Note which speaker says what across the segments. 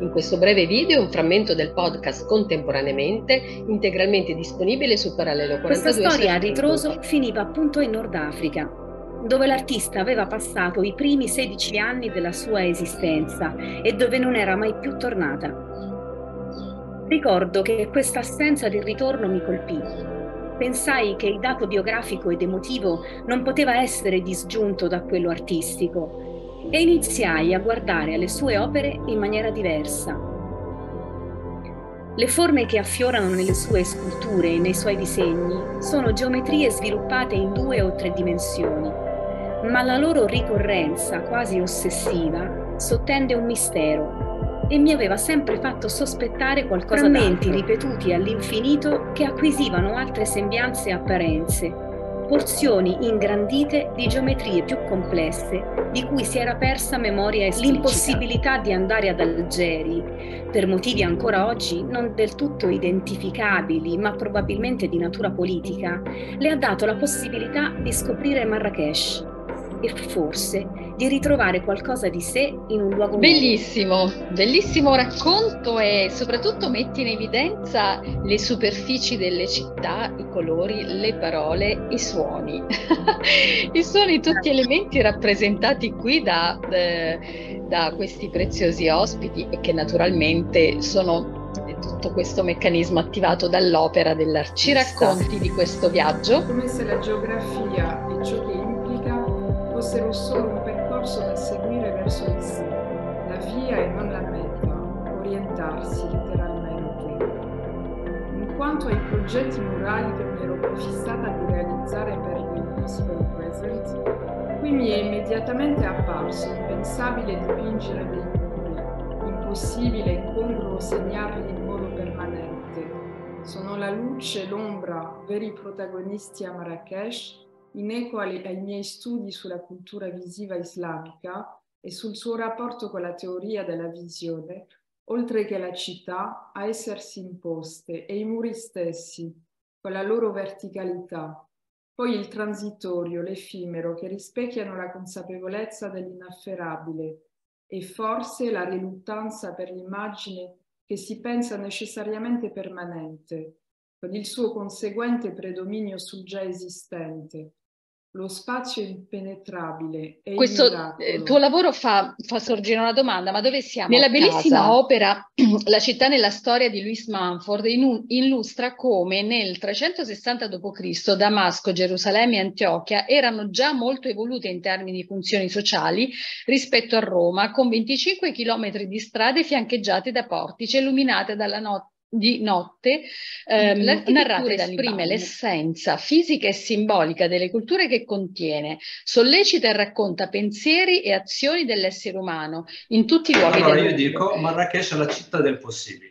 Speaker 1: In questo breve video un frammento del podcast contemporaneamente, integralmente disponibile su Parallelo 42.
Speaker 2: Questa storia a ritroso finiva appunto in Nord Africa, dove l'artista aveva passato i primi 16 anni della sua esistenza e dove non era mai più tornata. Ricordo che questa assenza del ritorno mi colpì. Pensai che il dato biografico ed emotivo non poteva essere disgiunto da quello artistico e iniziai a guardare alle sue opere in maniera diversa. Le forme che affiorano nelle sue sculture e nei suoi disegni sono geometrie sviluppate in due o tre dimensioni, ma la loro ricorrenza quasi ossessiva sottende un mistero e mi aveva sempre fatto sospettare qualcosa Frammenti ripetuti all'infinito che acquisivano altre sembianze e apparenze, porzioni ingrandite di geometrie più complesse di cui si era persa memoria esplicita. L'impossibilità di andare ad Algeri, per motivi ancora oggi non del tutto identificabili, ma probabilmente di natura politica, le ha dato la possibilità di scoprire Marrakesh e forse di ritrovare qualcosa di sé in un luogo
Speaker 1: bellissimo, nuovo. bellissimo racconto e soprattutto metti in evidenza le superfici delle città, i colori, le parole, i suoni. I suoni, tutti elementi rappresentati qui da, eh, da questi preziosi ospiti e che naturalmente sono tutto questo meccanismo attivato dall'opera dell'artista. Ci racconti di questo viaggio?
Speaker 3: Come se la geografia e ciò che fossero solo un percorso da seguire verso di sé, la via e non la meta, orientarsi letteralmente. In quanto ai progetti murali che mi ero prefissata di realizzare per il Gospel Present, qui mi è immediatamente apparso impensabile dipingere dei muri, impossibile e incongruo segnarli in modo permanente. Sono la luce, l'ombra, veri protagonisti a Marrakesh in eco ai miei studi sulla cultura visiva islamica e sul suo rapporto con la teoria della visione, oltre che la città a essersi imposte e i muri stessi, con la loro verticalità, poi il transitorio, l'effimero, che rispecchiano la consapevolezza dell'inafferabile e forse la riluttanza per l'immagine che si pensa necessariamente permanente, con il suo conseguente predominio sul già esistente, lo spazio impenetrabile e
Speaker 1: Questo eh, tuo lavoro fa, fa, sorgere una domanda, ma dove siamo? Nella bellissima casa? opera La città nella storia di Louis Manford in, illustra come nel 360 d.C. Damasco, Gerusalemme e Antiochia erano già molto evolute in termini di funzioni sociali rispetto a Roma, con 25 km di strade fiancheggiate da portici illuminate dalla notte di notte ehm, narrata esprime l'essenza fisica e simbolica delle culture che contiene, sollecita e racconta pensieri e azioni dell'essere umano in tutti i luoghi
Speaker 4: allora,
Speaker 1: del
Speaker 4: mondo. io dico Marrakesh è la città del possibile.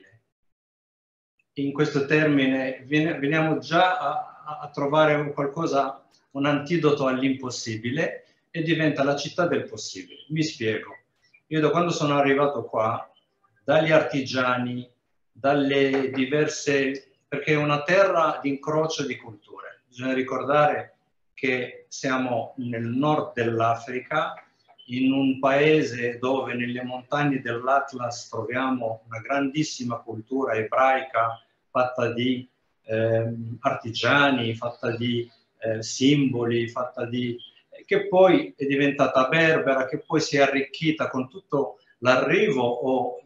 Speaker 4: In questo termine viene, veniamo già a, a trovare un qualcosa, un antidoto all'impossibile e diventa la città del possibile. Mi spiego. Io da quando sono arrivato qua, dagli artigiani, dalle diverse, perché è una terra di incrocio di culture. Bisogna ricordare che siamo nel nord dell'Africa, in un paese dove nelle montagne dell'Atlas troviamo una grandissima cultura ebraica fatta di eh, artigiani, fatta di eh, simboli, fatta di che poi è diventata berbera, che poi si è arricchita con tutto l'arrivo o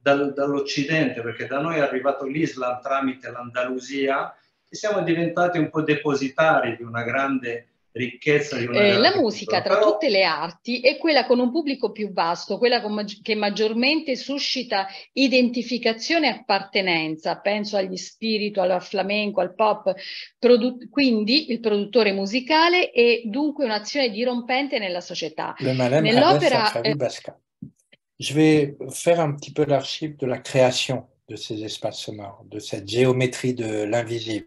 Speaker 4: dal, dall'Occidente, perché da noi è arrivato l'Islam tramite l'Andalusia e siamo diventati un po' depositari di una grande ricchezza di una
Speaker 1: eh, la musica tra Però... tutte le arti è quella con un pubblico più vasto, quella mag- che maggiormente suscita identificazione e appartenenza, penso agli spiritual, al flamenco, al pop, Produ- quindi il produttore musicale è dunque un'azione dirompente nella società.
Speaker 5: Nell'opera eh, je vais faire un petit peu l'archive de la création de ces espaces sonores, de cette géométrie de l'invisible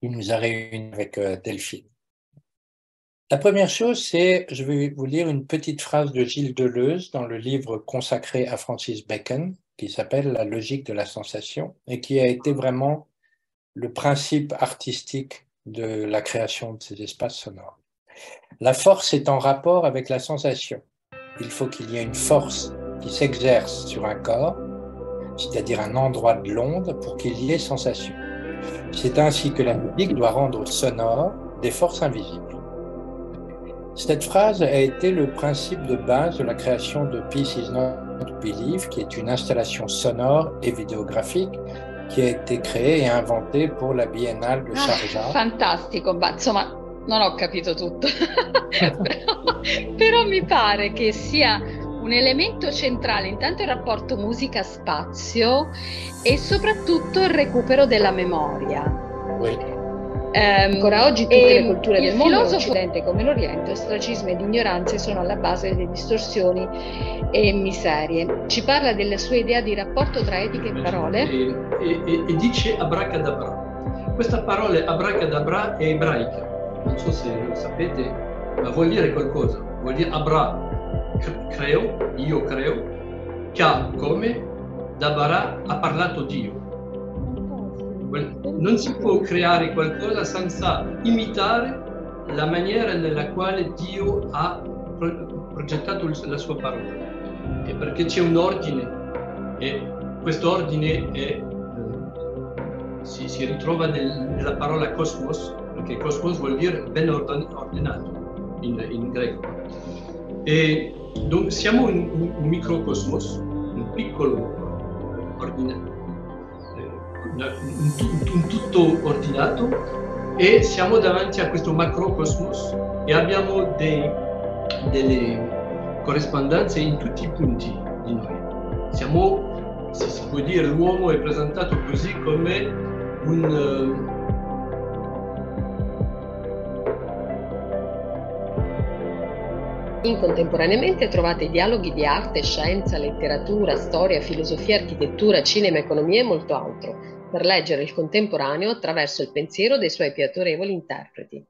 Speaker 5: qui nous a réunis avec euh, Delphine. La première chose, c'est, je vais vous lire une petite phrase de Gilles Deleuze dans le livre consacré à Francis Bacon, qui s'appelle La logique de la sensation, et qui a été vraiment le principe artistique de la création de ces espaces sonores. La force est en rapport avec la sensation il faut qu'il y ait une force qui s'exerce sur un corps, c'est-à-dire un endroit de l'onde, pour qu'il y ait sensation. C'est ainsi que la musique doit rendre sonore des forces invisibles. Cette phrase a été le principe de base de la création de Peace is Not Belief, qui est une installation sonore et vidéographique qui a été créée et inventée pour la Biennale de Sharjah.
Speaker 1: Ah, fantastico, ma insomma non ho capito tutto, però, però mi pare che sia un elemento centrale intanto il rapporto musica-spazio e soprattutto il recupero della memoria.
Speaker 5: Oui.
Speaker 1: Um, Ancora oggi tutte le culture del mondo, l'Occidente come l'Oriente, ostracismo ed ignoranze sono alla base delle distorsioni e miserie. Ci parla della sua idea di rapporto tra etica e parole?
Speaker 6: E, e, e dice abracadabra. Questa parola abracadabra è ebraica, non so se lo sapete, ma vuol dire qualcosa. Vuol dire abra, creo, io creo, Ka come, dabara ha parlato Dio non si può creare qualcosa senza imitare la maniera nella quale Dio ha progettato la sua parola. E perché c'è un ordine e questo ordine è, eh, si, si, ritrova nel, nella parola cosmos, perché cosmos vuol dire ben ordinato in, in greco. E donc, siamo un, un microcosmos, un piccolo ordinato un, un tutto ordinato e siamo davanti a questo macrocosmos e abbiamo dei, delle corrispondenze in tutti i punti di noi. Siamo, se si può dire, l'uomo è presentato così come un...
Speaker 2: contemporaneamente trovate dialoghi di arte, scienza, letteratura, storia, filosofia, architettura, cinema, economia e molto altro per leggere il contemporaneo attraverso il pensiero dei suoi più autorevoli interpreti.